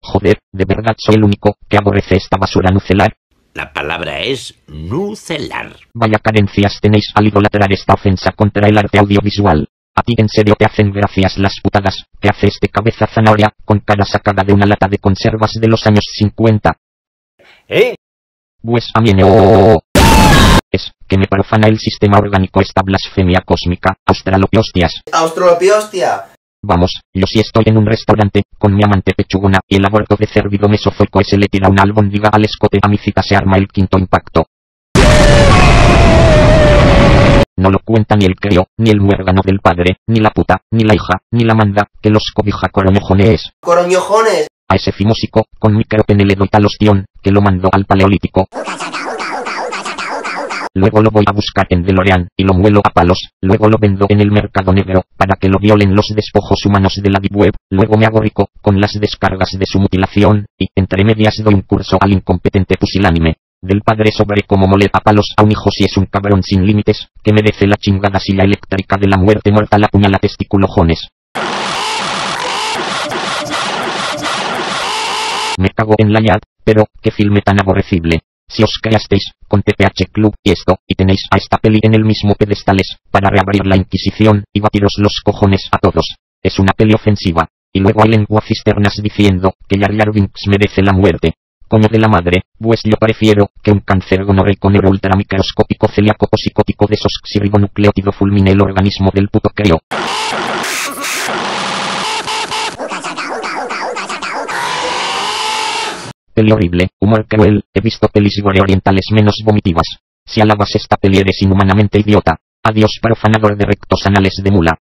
Joder, de verdad soy el único que aborrece esta basura nucelar. La palabra es nucelar. Vaya carencias tenéis al idolatrar esta ofensa contra el arte audiovisual. A ti en serio te hacen gracias las putadas que hace este cabeza zanahoria con cara sacada de una lata de conservas de los años 50. ¿Eh? Pues a mí no. Es que me profana el sistema orgánico esta blasfemia cósmica, australopihostias. Australopiostia. Vamos, yo si estoy en un restaurante, con mi amante pechugona, y el aborto de cervido mesozoico ese le tira una albóndiga al escote a mi cita se arma el quinto impacto. No lo cuenta ni el creo, ni el muérgano del padre, ni la puta, ni la hija, ni la manda, que los cobija coroñojones. Coroñojones. A ese fimósico, con micropene le doy tal ostión, que lo mando al paleolítico. Luego lo voy a buscar en DeLorean, y lo muelo a palos, luego lo vendo en el mercado negro, para que lo violen los despojos humanos de la deep web, luego me hago rico, con las descargas de su mutilación, y, entre medias doy un curso al incompetente pusilánime. Del padre sobre cómo moler a palos a un hijo si es un cabrón sin límites, que merece la chingada silla eléctrica de la muerte mortal a puñala testiculojones. Me cago en la yad, pero, qué filme tan aborrecible. Si os creasteis, con TPH Club y esto, y tenéis a esta peli en el mismo pedestales, para reabrir la Inquisición, y batiros los cojones a todos. Es una peli ofensiva. Y luego hay lengua cisternas diciendo, que Jar Binks merece la muerte. Coño de la madre, pues yo prefiero, que un cáncer gonorreico neuro ultramicroscópico celíaco o psicótico de nucleótido fulmine el organismo del puto creo. Peli horrible, humor cruel, he visto pelis orientales menos vomitivas. Si alabas esta peli eres inhumanamente idiota. Adiós profanador de rectos anales de mula.